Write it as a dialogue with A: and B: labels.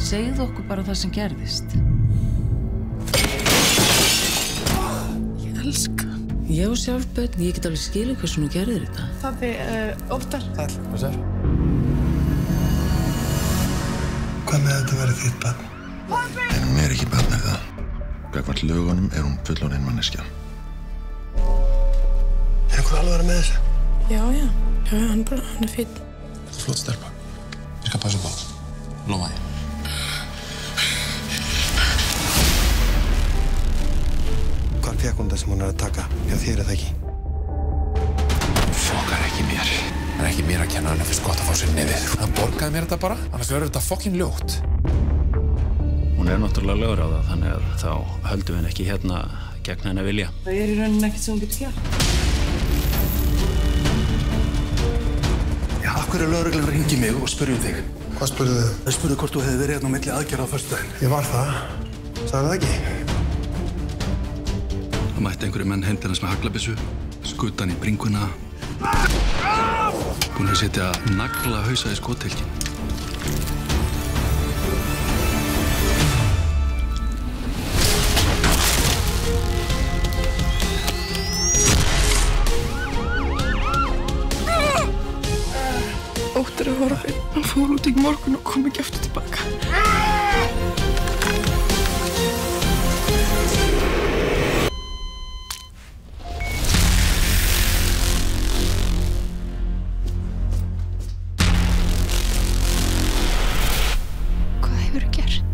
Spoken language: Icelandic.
A: Segðu okkur bara það sem gerðist. Ég elska. Ég og sjálf börn, ég get alveg skilið hversu nú gerðir þetta.
B: Það er uh, óttar.
C: Sæl, hvað sér?
D: Hvað með þetta verið þitt barn?
E: En hún er ekki barn er það. Gagvart lögunum er hún fullorinn manneskja.
D: Er ykkur alveg með þessu?
B: Já, já. Já, hann, bara, hann er fín.
C: Þetta er flott stelpa. Ég skal passa upp á. Lóma
D: fekk hún það sem hún er að taka? Já, þér er það ekki.
C: Fokkar ekki mér. Það er ekki mér að kenna hann ef fyrst gott að fá sér nefið. Hann borgaði mér þetta bara, annars verður þetta fokkin ljótt.
F: Hún er náttúrulega lögur á það, þannig að þá höldum við henni ekki hérna gegn henni vilja.
B: Það er í rauninni ekkert sem hún getur gert.
G: Já, akkur er lögreglega að ringi mig og spyrja um þig.
D: Hvað spurðu þau?
G: Það spurði hvort þú hefði verið hérna á milli aðgerða á föstudaginn.
D: Ég var það. Sagði það ekki?
G: Það mætti einhverju menn hendinans með haglabissu, skutan í bringuna. Búin að setja nagla hausa í skotelkin.
B: Óttar er horfinn. Hann fór út í morgun og kom ekki eftir tilbaka. Okay.